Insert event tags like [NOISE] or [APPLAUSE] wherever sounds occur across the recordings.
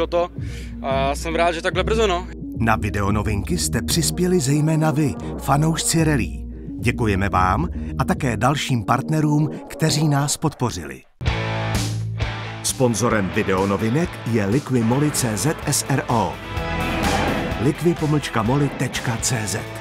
vyšlo to a jsem rád, že takhle brzo, no. Na videonovinky jste přispěli zejména vy, fanoušci relí. Děkujeme vám a také dalším partnerům, kteří nás podpořili. Sponzorem videonovinek je Liquimoli.cz SRO. liqui-moli.cz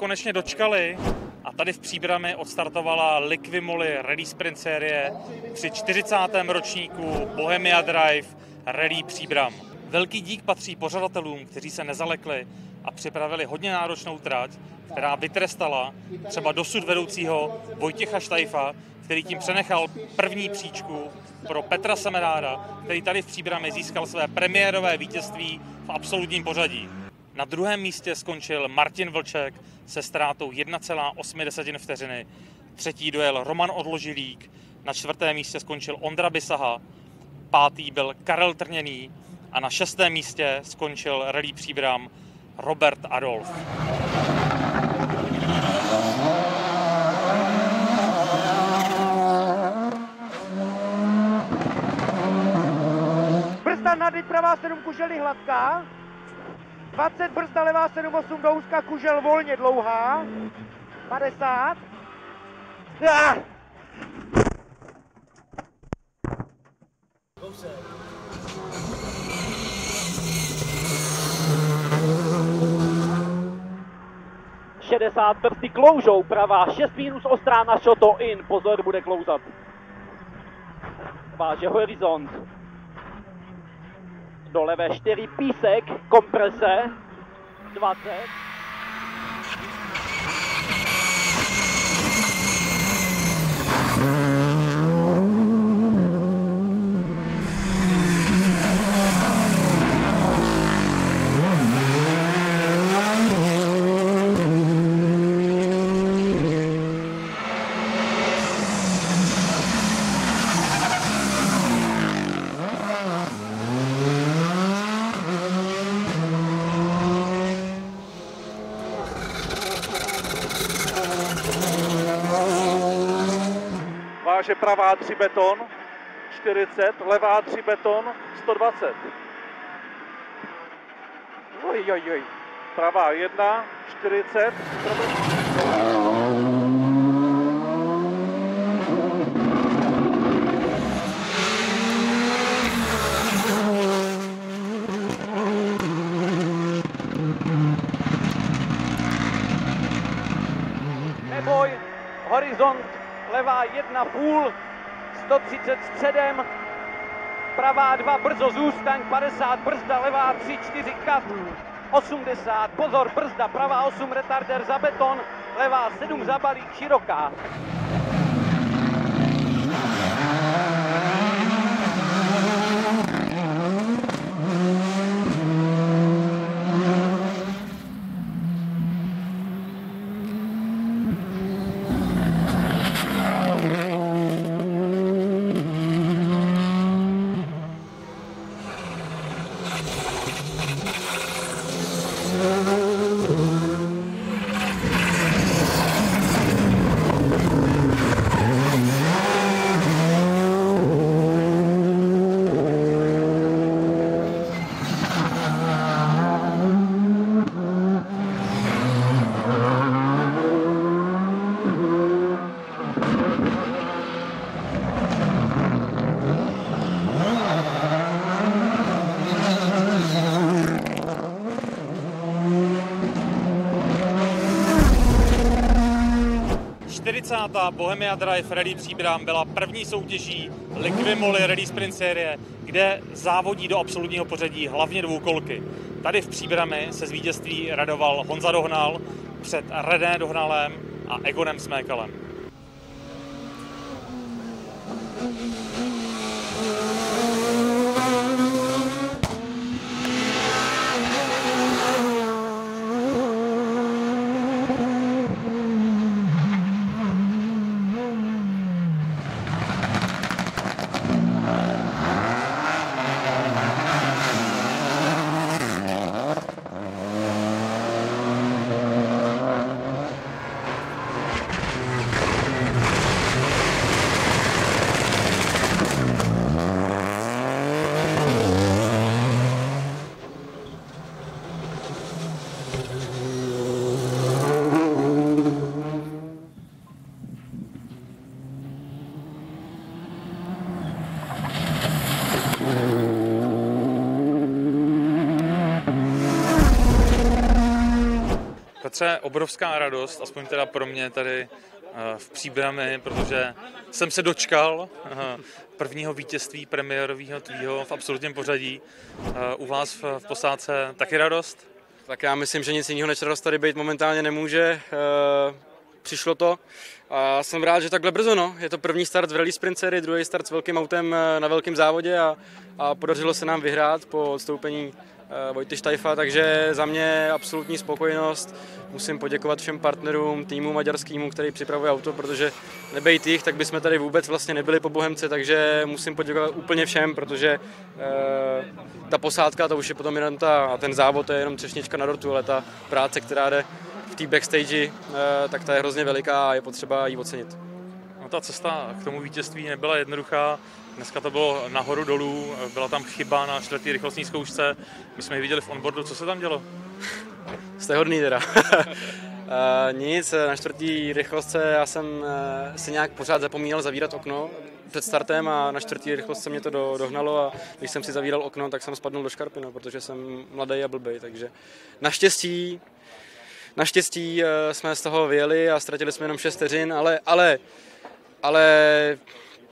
konečně dočkali a tady v Příbrami odstartovala Liquimoli Rally Sprint série při 40. ročníku Bohemia Drive Rally Příbram. Velký dík patří pořadatelům, kteří se nezalekli a připravili hodně náročnou trať, která vytrestala třeba dosud vedoucího Vojtěcha Štajfa, který tím přenechal první příčku pro Petra Semeráda, který tady v Příbrami získal své premiérové vítězství v absolutním pořadí. Na druhém místě skončil Martin Vlček se ztrátou 1,8 vteřiny. Třetí dojel Roman Odložilík, na čtvrtém místě skončil Ondra Bisaha, pátý byl Karel Trněný a na šestém místě skončil Rally Příbram Robert Adolf. Brzda nady pravá 7 kužely hladká. 20 brzda levá 7-8 do úzka kužel volně dlouhá. 50. Ah! Šedesát brzdy kloužou, pravá 6 minus ostrá na šoto in, pozor, bude klouzat. Váže horizont. Do levé 4 písek, komprese, 20. Váže pravá 3 beton, 40, levá 3 beton, 120. Oj, oj, oj. Pravá 1, 40. Neboj, horizont, levá 1 půl, 130 středem, pravá 2 brzo zůstaň, 50 brzda, levá 3, 4 kat, 80, pozor, brzda, pravá 8 retarder za beton, levá 7 za balík, široká. 40. Bohemia Drive Rally Příbram byla první soutěží Liquimoli Rally Sprint Serie, kde závodí do absolutního pořadí hlavně dvoukolky. Tady v Příbrami se z vítězství radoval Honza Dohnal před René Dohnalem a Egonem Smékalem. Petře, obrovská radost, aspoň teda pro mě tady eh, v Příbrami, protože jsem se dočkal eh, prvního vítězství premiérového tvýho v absolutním pořadí. Eh, U vás v posádce taky radost? Tak já myslím, že nic jiného než radost tady být momentálně nemůže. Přišlo to a jsem rád, že takhle brzo. No. Je to první start v Rally Sprint Series, druhý start s velkým autem na velkém závodě a, a podařilo se nám vyhrát po odstoupení Vojty Štajfa, takže za mě absolutní spokojenost. Musím poděkovat všem partnerům, týmu maďarskému, který připravuje auto, protože nebejt jich, tak bychom tady vůbec vlastně nebyli po Bohemce, takže musím poděkovat úplně všem, protože e, ta posádka, to už je potom jenom ta, a ten závod, to je jenom třešnička na dortu, ale ta práce, která jde v té backstage, e, tak ta je hrozně veliká a je potřeba ji ocenit. No, ta cesta k tomu vítězství nebyla jednoduchá. Dneska to bylo nahoru dolů, byla tam chyba na čtvrtý rychlostní zkoušce. My jsme ji viděli v onboardu, co se tam dělo? [LAUGHS] Jste hodný teda. Uh, [LAUGHS] nic, na čtvrtý rychlostce já jsem uh, si nějak pořád zapomínal zavírat okno před startem a na čtvrtý rychlostce mě to do, dohnalo a když jsem si zavíral okno, tak jsem spadnul do škarpy, no, protože jsem mladý a blbej, takže naštěstí Naštěstí uh, jsme z toho vyjeli a ztratili jsme jenom 6 vteřin, ale, ale, ale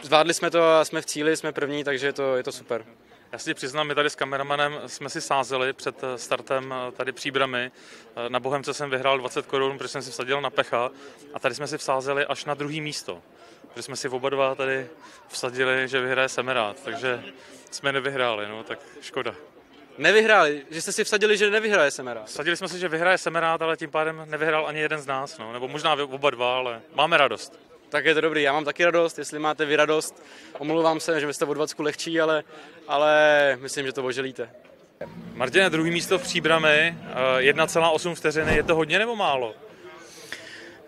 zvládli jsme to a jsme v cíli, jsme první, takže je to, je to super. Já si přiznám, my tady s kameramanem jsme si sázeli před startem tady příbramy. Na Bohemce jsem vyhrál 20 korun, protože jsem si vsadil na pecha a tady jsme si vsázeli až na druhý místo. Protože jsme si oba dva tady vsadili, že vyhraje Semerát, takže jsme nevyhráli, no tak škoda. Nevyhráli, že jste si vsadili, že nevyhraje Semerát. Vsadili jsme si, že vyhraje Semerát, ale tím pádem nevyhrál ani jeden z nás, no. nebo možná oba dva, ale máme radost. Tak je to dobrý, já mám taky radost, jestli máte vy radost, omlouvám se, že vy jste o 20 lehčí, ale, ale myslím, že to oželíte. Martine, druhý místo v příbrami, 1,8 vteřiny, je to hodně nebo málo?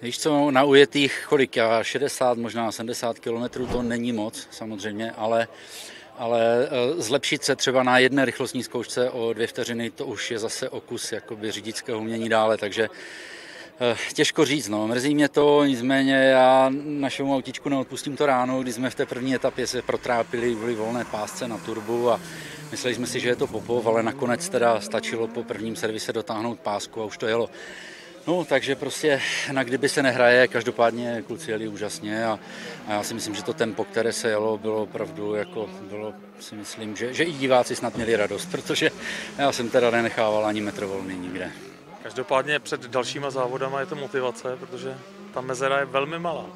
Víš co, na ujetých kolik, 60, možná 70 kilometrů, to není moc samozřejmě, ale, ale e, zlepšit se třeba na jedné rychlostní zkoušce o dvě vteřiny, to už je zase okus jakoby řidičského umění dále, takže Eh, těžko říct, no. mrzí mě to, nicméně já našemu autičku neodpustím to ráno, kdy jsme v té první etapě se protrápili kvůli volné pásce na turbu a mysleli jsme si, že je to popov, ale nakonec teda stačilo po prvním servise dotáhnout pásku a už to jelo. No, takže prostě na kdyby se nehraje, každopádně kluci jeli úžasně a, a já si myslím, že to tempo, které se jelo, bylo opravdu jako, bylo si myslím, že, že i diváci snad měli radost, protože já jsem teda nenechával ani metr volný nikde. Každopádně před dalšíma závodama je to motivace, protože ta mezera je velmi malá.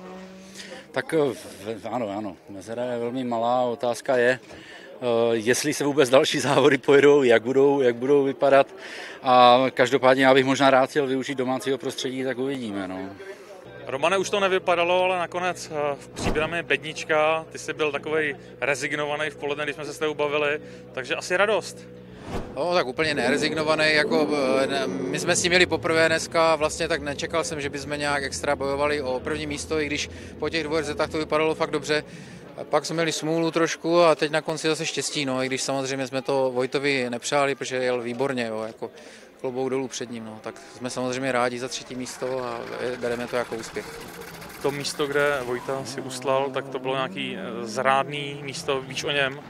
Tak eh, ano, ano, mezera je velmi malá. Otázka je, eh, jestli se vůbec další [LAUGHS] závody pojedou, jak budou, jak budou vypadat. A každopádně já bych možná rád chtěl využít domácího prostředí, tak uvidíme. No. Romane, už to nevypadalo, ale nakonec eh, v příbrami Bednička, ty jsi byl takový rezignovaný v poledne, když jsme se s tebou bavili, takže asi radost. No, tak úplně nerezignovaný, jako eh, my jsme s tím měli poprvé dneska, vlastně tak nečekal jsem, že bychom nějak extra bojovali o první místo, i když po těch dvou tak to vypadalo fakt dobře. Pak jsme měli smůlu trošku a teď na konci zase štěstí, no, i když samozřejmě jsme to Vojtovi nepřáli, protože jel výborně, jo, jako klobouk dolů před ním, no, tak jsme samozřejmě rádi za třetí místo a bereme to jako úspěch. To místo, kde Vojta si uslal, tak to bylo nějaký eh, zrádný místo, víš o něm?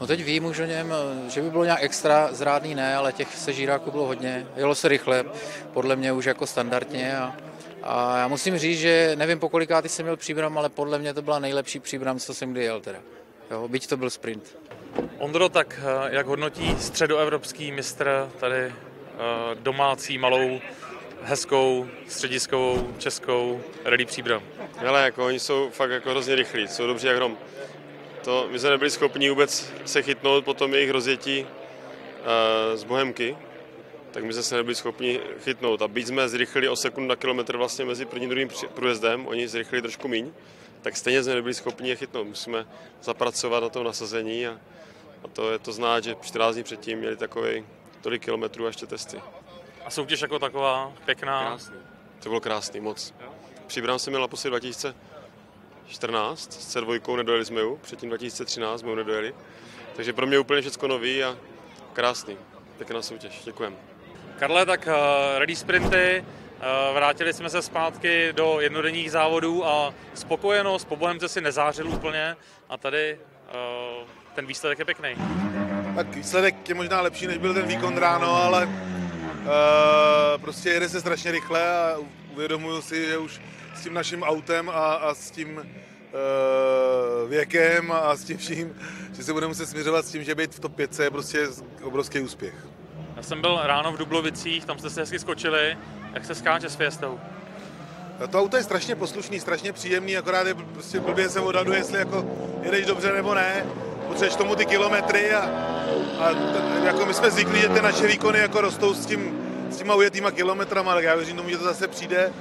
No teď vím už o něm, že by bylo nějak extra zrádný ne, ale těch sežíráků bylo hodně. Jelo se rychle, podle mě už jako standardně a, A já musím říct, že nevím, po kolikátý jsem měl příbram, ale podle mě to byla nejlepší příbram, co jsem kdy jel teda. Jo, byť to byl sprint. Ondro, tak eh, jak hodnotí středoevropský mistr tady eh, domácí malou hezkou střediskovou českou rally příbram? Hele, jako oni jsou fakt jako hrozně rychlí, jsou dobří jak hrom. To, my jsme nebyli schopni vůbec se chytnout po tom jejich rozjetí uh, z Bohemky, tak my jsme se nebyli schopni chytnout. A byť jsme zrychlili o sekundu na kilometr vlastně mezi prvním a druhým průjezdem, oni zrychlili trošku míň, tak stejně jsme nebyli schopni je chytnout. Musíme zapracovat na tom nasazení a, a to je to znát, že 14 dní předtím měli takový tolik kilometrů a ještě testy. A soutěž jako taková pěkná? Krásný. To bylo krásný, moc. Příbram jsem měl naposledy 2014, s C2 nedojeli jsme ju, předtím 2013 jsme ju nedojeli. Takže pro mě úplně všechno nový a krásný. Pěkná soutěž, děkujem. Karle, tak uh, rally sprinty, uh, vrátili jsme se zpátky do jednodenních závodů a spokojenost po Bohemce si nezářil úplně a tady uh, ten výsledek je pěkný. Tak výsledek je možná lepší, než byl ten výkon ráno, ale uh, prostě jede se strašně rychle a uvědomuju si, že už s tím naším autem a, a s tím uh, věkem a s tím vším, že se budeme muset směřovat s tím, že být v top 5 je prostě obrovský úspěch. Já jsem byl ráno v Dublovicích, tam jste se hezky skočili. Jak se skáče s Fiestou? To auto je strašně poslušný, strašně příjemný, akorát je prostě blbě se odhaduje, jestli jako jedeš dobře nebo ne. Potřebuješ tomu ty kilometry a, a t- jako my jsme zvyklí, že ty naše výkony jako rostou s, tím, s těma ujetýma kilometrama, tak já věřím tomu, že to zase přijde.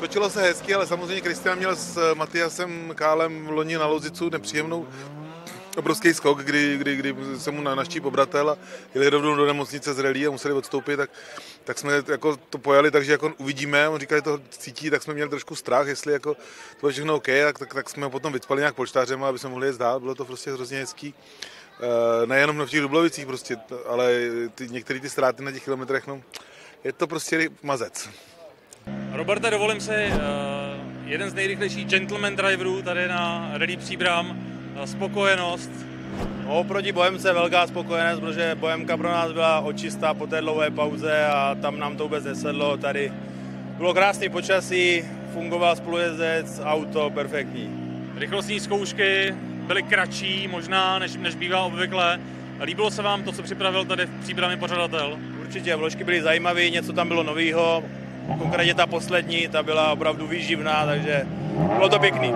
Skočilo se hezky, ale samozřejmě Kristian měl s Matiasem Kálem loni na Lozicu nepříjemnou obrovský skok, kdy, kdy, kdy se mu naští pobratel a jeli rovnou do nemocnice z a museli odstoupit, tak, tak jsme jako to pojali, takže jako uvidíme, on říkal, že to cítí, tak jsme měli trošku strach, jestli jako to je všechno OK, tak, tak, tak jsme ho potom vyspali nějak polštářem, aby jsme mohli jet dál, bylo to prostě hrozně hezký. E, nejenom v těch Dublovicích prostě, ale ty, některé ty ztráty na těch kilometrech, no, je to prostě mazec. Roberte, dovolím si uh, jeden z nejrychlejších gentleman driverů tady na Rally Příbram, spokojenost? No, oproti Bohemce velká spokojenost, protože Bohemka pro nás byla očistá po té dlouhé pauze a tam nám to vůbec nesedlo. Tady bylo krásný počasí, fungoval spolujezdec, auto perfektní. Rychlostní zkoušky byly kratší možná, než, než bývá obvykle. Líbilo se vám to, co připravil tady v příbrami pořadatel? Určitě, vložky byly zajímavé, něco tam bylo nového. Konkrétně ta poslední, ta byla opravdu výživná, takže bylo to pěkný.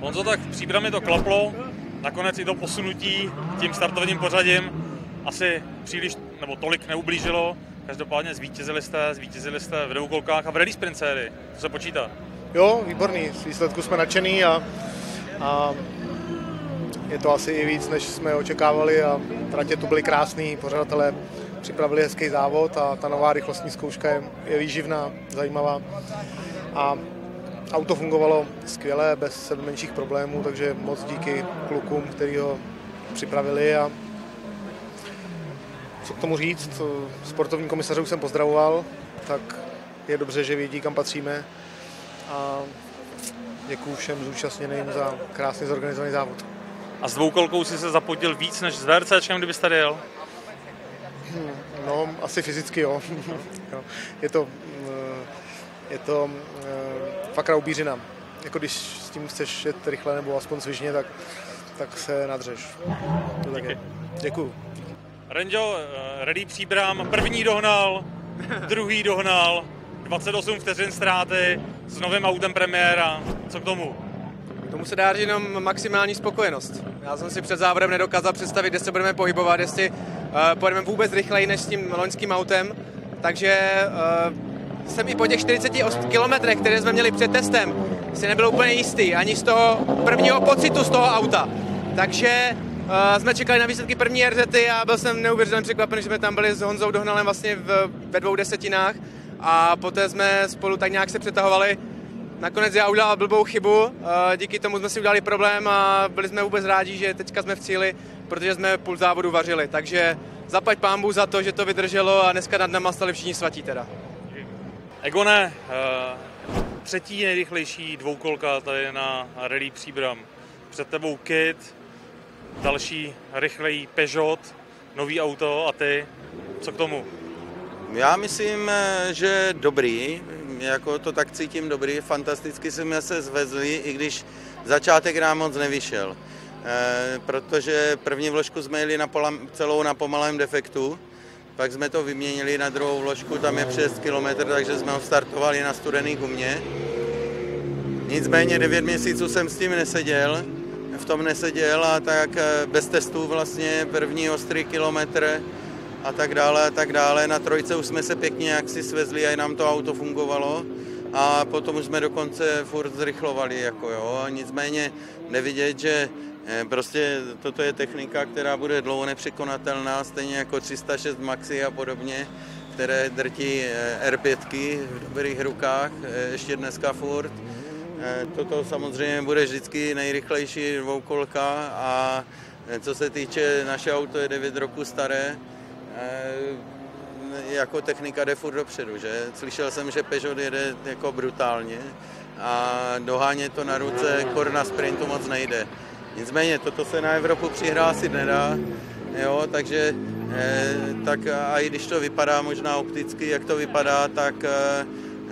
Honzo, tak v příbrami to klaplo, nakonec i to posunutí tím startovním pořadím asi příliš nebo tolik neublížilo. Každopádně zvítězili jste, zvítězili jste v dvoukolkách a v rally sprint sérii. To se počítá. Jo, výborný. Z výsledku jsme nadšený a, a je to asi i víc, než jsme očekávali a tratě tu byly krásný, pořadatelé připravili hezký závod a ta nová rychlostní zkouška je, je výživná, zajímavá. A Auto fungovalo skvěle, bez menších problémů, takže moc díky klukům, kteří ho připravili a co k tomu říct, sportovní komisaře už jsem pozdravoval, tak je dobře, že vědí, kam patříme a děkuji všem zúčastněným za krásně zorganizovaný závod. A s dvoukolkou si se zapodil víc než s VRCčkem, kdyby tady jel? No, asi fyzicky jo. [LAUGHS] je to, je to fakt raubířina. Jako když s tím chceš jet rychle nebo aspoň svižně, tak, tak se nadřeš. To tak je. Děkuju. Renjo, Ready Příbram, první dohnal, druhý dohnal, 28 vteřin ztráty s novým autem premiéra. Co k tomu? Tomu se dá jenom maximální spokojenost. Já jsem si před závodem nedokázal představit, kde se budeme pohybovat, jestli uh, pojedeme vůbec rychleji než s tím loňským autem. Takže uh, jsem i po těch 48 kilometrech, které jsme měli před testem, si nebyl úplně jistý, ani z toho prvního pocitu z toho auta. Takže uh, jsme čekali na výsledky první RZ a byl jsem neuvěřitelně překvapený, že jsme tam byli s Honzou Dohnalem vlastně v, ve dvou desetinách a poté jsme spolu tak nějak se přetahovali. Nakonec já udělal blbou chybu, uh, díky tomu jsme si udělali problém a byli jsme vůbec rádi, že teďka jsme v cíli, protože jsme půl závodu vařili. Takže zaplať pámbu za to, že to vydrželo a dneska nad náma stali všichni svatí teda. Egone, eh, třetí nejrychlejší dvoukolka tady na Rally Příbram. Před tebou Kit, další rychlej Peugeot, nový auto a ty, co k tomu? Já myslím, že dobrý. Jako to tak cítím dobrý, fantasticky jsme se zvezli, i když začátek nám moc nevyšel. E, protože první vložku jsme jeli na pola, celou na pomalém defektu, pak jsme to vyměnili na druhou vložku, tam je přes kilometr, takže jsme ho startovali na studený gumě. Nicméně 9 měsíců jsem s tím neseděl, v tom neseděl a tak eh, bez testů vlastně první ostrý kilometr a tak dále a tak dále. Na trojce už jsme se pěkně jaksi svezli a nám to auto fungovalo a potom už jsme dokonce furt zrychlovali, jako jo. Nicméně nevidět, že eh, prostě toto je technika, která bude dlouho nepřekonatelná, stejně jako 306 Maxi a podobně, které drtí eh, R5 v dobrých rukách, ještě dneska furt. Eh, toto samozřejmě bude vždycky nejrychlejší dvoukolka a eh, co se týče naše auto je 9 roku staré, eh, jako technika jde furt dopředu, že? Slyšel jsem, že Peugeot jede jako brutálně a dohánět to na ruce, kor na sprintu moc nejde. Nicméně toto se na Evropu přihlásit nedá, jo, takže tak a i když to vypadá možná opticky, jak to vypadá, tak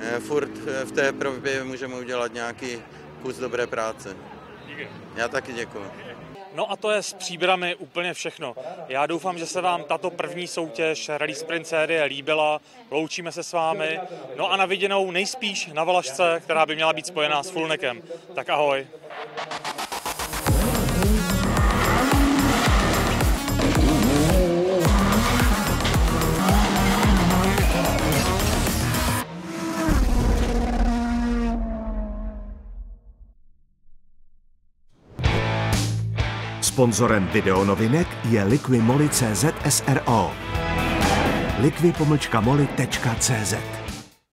Eh, furt eh, v té probě můžeme udělat nějaký kus dobré práce. Díky. Já taky děkuji. No a to je s příbrami úplně všechno. Já doufám, že se vám tato první soutěž Rally Sprint série líbila. Loučíme se s vámi. No a na viděnou nejspíš na Valašce, která by měla být spojená s Fulnekem. Tak ahoj. Sponzorem videonovinek je Liqui Moly CZ SRO. liqui-moly.cz